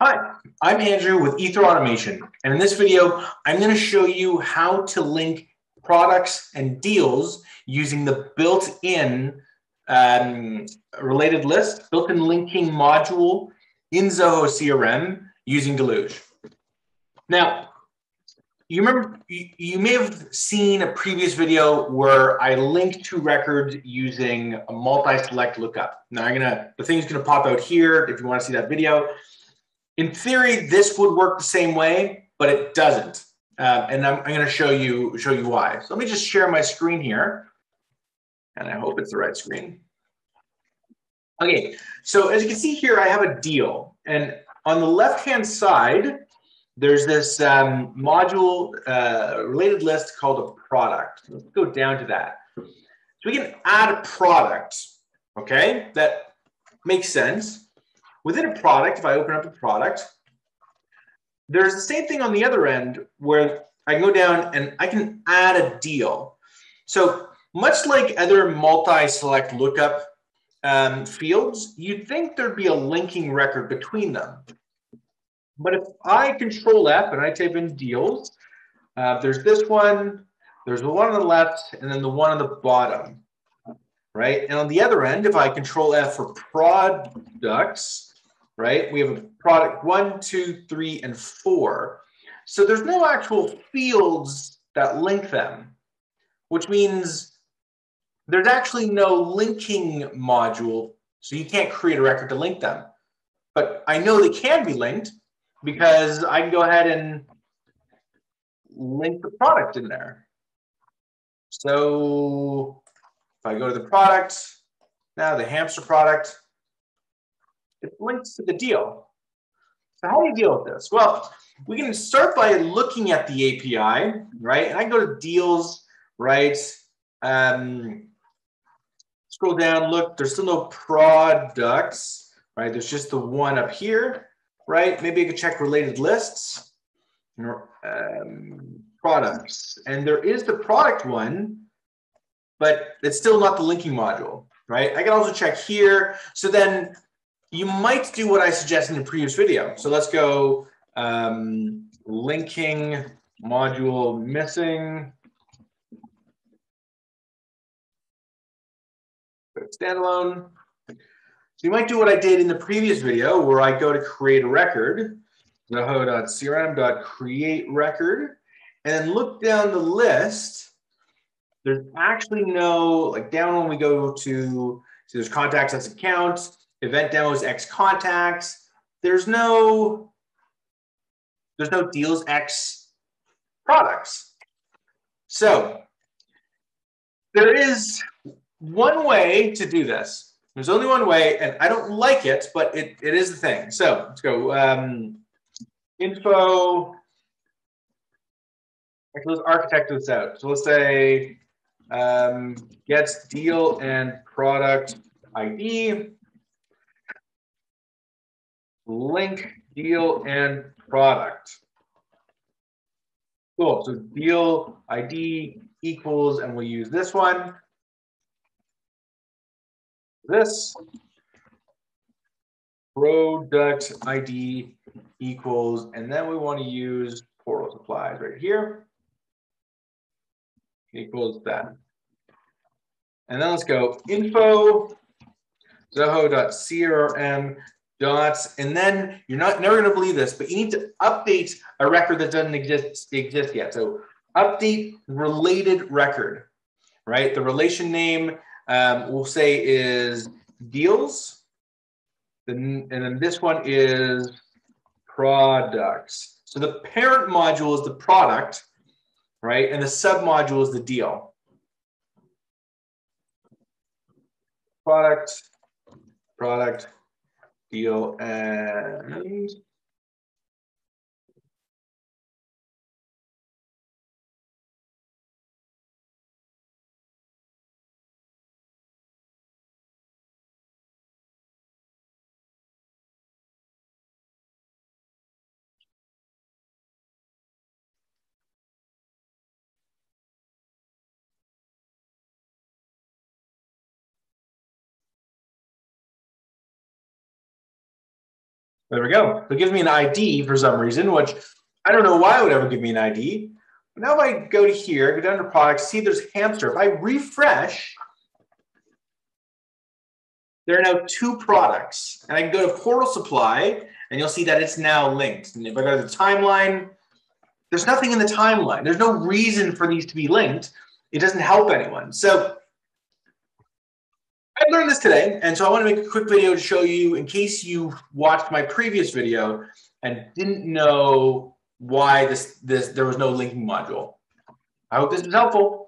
Hi, I'm Andrew with Aether Automation, and in this video, I'm going to show you how to link products and deals using the built-in um, related list, built-in linking module in Zoho CRM using Deluge. Now, you remember, you, may have seen a previous video where I linked two records using a multi-select lookup. Now I'm gonna, the thing's gonna pop out here if you wanna see that video. In theory, this would work the same way, but it doesn't. Uh, and I'm, I'm going to show you show you why. So let me just share my screen here, and I hope it's the right screen. Okay, so as you can see here, I have a deal, and on the left-hand side, there's this um, module uh, related list called a product. Let's go down to that. So we can add a product, okay? That makes sense. Within a product, if I open up a product, there's the same thing on the other end where I can go down and I can add a deal. So much like other multi-select lookup um, fields, you'd think there'd be a linking record between them. But if I control F and I type in deals, uh, there's this one, there's the one on the left, and then the one on the bottom, right? And on the other end, if I control F for products, right? We have a product one, two, three, and four. So there's no actual fields that link them, which means there's actually no linking module. So you can't create a record to link them. But I know they can be linked because I can go ahead and link the product in there. So if I go to the product, now the hamster product, it links to the deal. So how do you deal with this? Well, we can start by looking at the API, right? And I go to deals, right? Um, scroll down, look, there's still no products, right? There's just the one up here, right? Maybe I could check related lists, um, products. And there is the product one, but it's still not the linking module, right? I can also check here. So then you might do what I suggested in the previous video. So let's go um, linking module missing. Standalone. So you might do what I did in the previous video where I go to create a record, zoho.crm.create record, and then look down the list. There's actually no, like down when we go to, so there's contacts as accounts, event demos X contacts. There's no, there's no deals X products. So there is one way to do this. There's only one way, and I don't like it, but it, it is the thing. So let's go. Um, info. Let's architect this out. So let's say um, gets deal and product ID link, deal, and product. Cool, so deal ID equals, and we'll use this one. This product ID equals, and then we want to use portal supplies right here. Equals that. And then let's go info zoho.crm dots, and then you're not never going to believe this, but you need to update a record that doesn't exist exist yet. So update related record, right? The relation name um, we'll say is deals, and then this one is products. So the parent module is the product, right? And the submodule is the deal. Product, product, deal and There we go. So it gives me an ID for some reason, which I don't know why it would ever give me an ID. But now if I go to here, go down to products, see there's hamster. If I refresh, there are now two products. And I can go to portal supply and you'll see that it's now linked. And if I go to the timeline, there's nothing in the timeline. There's no reason for these to be linked. It doesn't help anyone. So I learned this today, and so I want to make a quick video to show you in case you watched my previous video and didn't know why this this there was no linking module. I hope this is helpful.